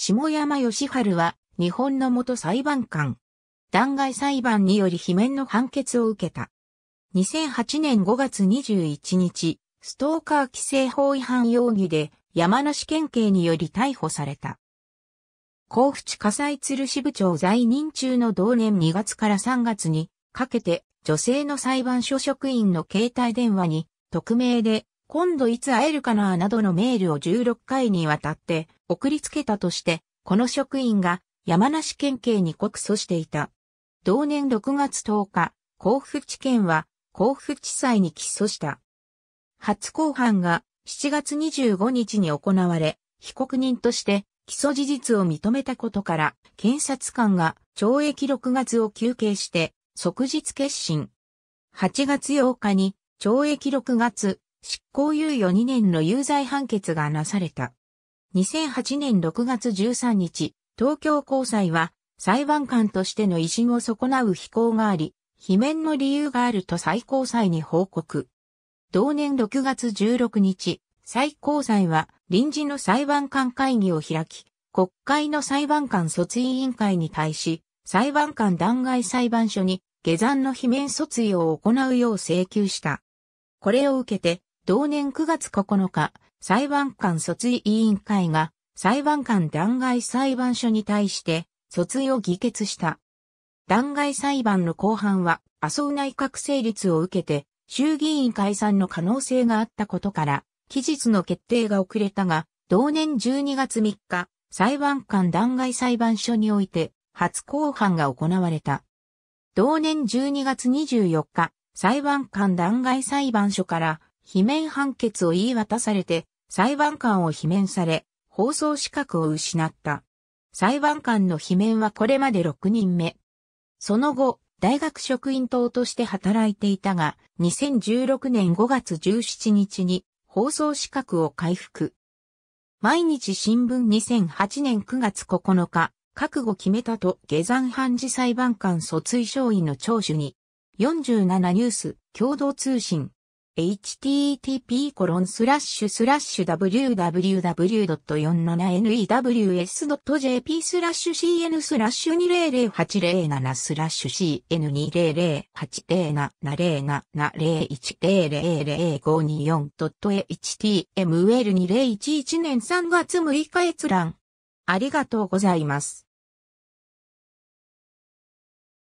下山義治は日本の元裁判官。弾劾裁判により罷免の判決を受けた。2008年5月21日、ストーカー規制法違反容疑で山梨県警により逮捕された。甲府地火災鶴支部長在任中の同年2月から3月にかけて女性の裁判所職員の携帯電話に匿名で今度いつ会えるかななどのメールを16回にわたって送りつけたとして、この職員が山梨県警に告訴していた。同年6月10日、甲府地検は甲府地裁に起訴した。初公判が7月25日に行われ、被告人として起訴事実を認めたことから、検察官が懲役6月を休刑して即日決心。8月8日に懲役6月、執行猶予2年の有罪判決がなされた。2008年6月13日、東京高裁は裁判官としての威信を損なう非行があり、罷免の理由があると最高裁に報告。同年6月16日、最高裁は臨時の裁判官会議を開き、国会の裁判官卒委員会に対し、裁判官弾劾裁判所に下山の罷免卒業を行うよう請求した。これを受けて、同年9月9日、裁判官卒委員会が裁判官弾劾裁判所に対して卒業議決した。弾劾裁判の後半は麻生内閣成立を受けて衆議院解散の可能性があったことから期日の決定が遅れたが同年12月3日裁判官弾劾裁判所において初公判が行われた。同年12月24日裁判官弾劾裁判所から罷免判決を言い渡されて、裁判官を罷免され、放送資格を失った。裁判官の罷免はこれまで6人目。その後、大学職員等として働いていたが、2016年5月17日に放送資格を回復。毎日新聞2008年9月9日、覚悟決めたと下山判事裁判官訴追勝因の聴取に、47ニュース共同通信 http://www.47news.jp スラッシュ cn スラッシュ200807スラッシュ cn20080701000524.html2011 年3月6日閲覧。ありがとうございます。